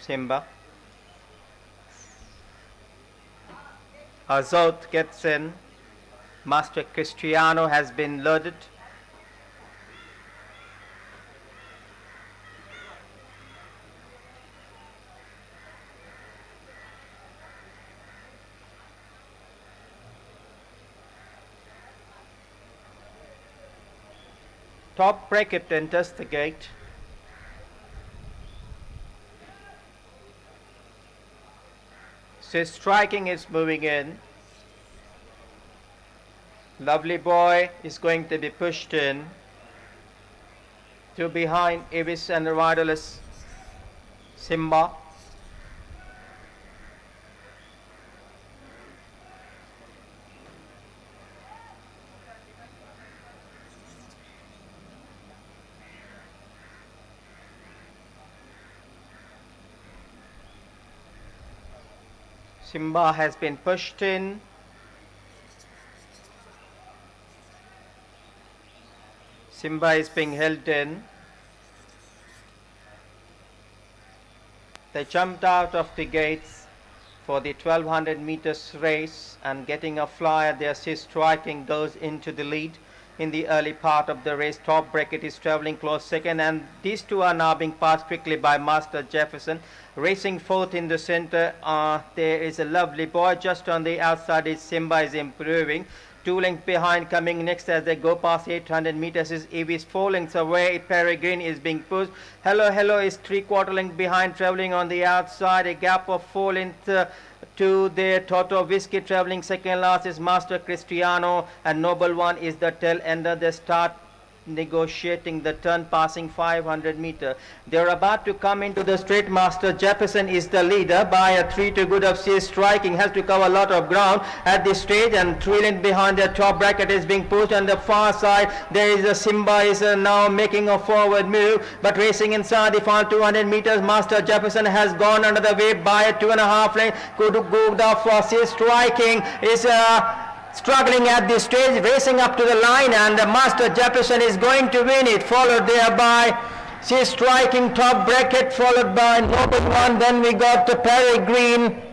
Simba. Azot gets in. Master Cristiano has been loaded. Top bracket enters the gate. So striking is moving in. Lovely boy is going to be pushed in. To behind Ibis and riderless Simba. Simba has been pushed in. Simba is being held in. They jumped out of the gates for the 1200 meters race and getting a flyer there sees striking goes into the lead in the early part of the race. Top bracket is traveling close second and these two are now being passed quickly by Master Jefferson. Racing fourth in the center, uh, there is a lovely boy just on the outside is Simba is improving. Two lengths behind coming next as they go past 800 meters is Evis four lengths away. Peregrine is being pushed. Hello Hello is three quarter length behind traveling on the outside. A gap of four lengths uh, to the Toto Whiskey traveling second last is Master Cristiano and Noble One is the tail ender. They start negotiating the turn passing 500 meter. They're about to come into the straight master. Jefferson is the leader by a 3 to good of C striking. Has to cover a lot of ground at this stage and three thrilling behind the top bracket is being pushed on the far side. There is a Simba is uh, now making a forward move but racing inside the final 200 meters. Master Jefferson has gone under the way by a two and a half length. Could go off for C striking is uh, struggling at this stage, racing up to the line, and the Master Jefferson is going to win it, followed there by she's striking top bracket, followed by Noble One. Then we got the Peregrine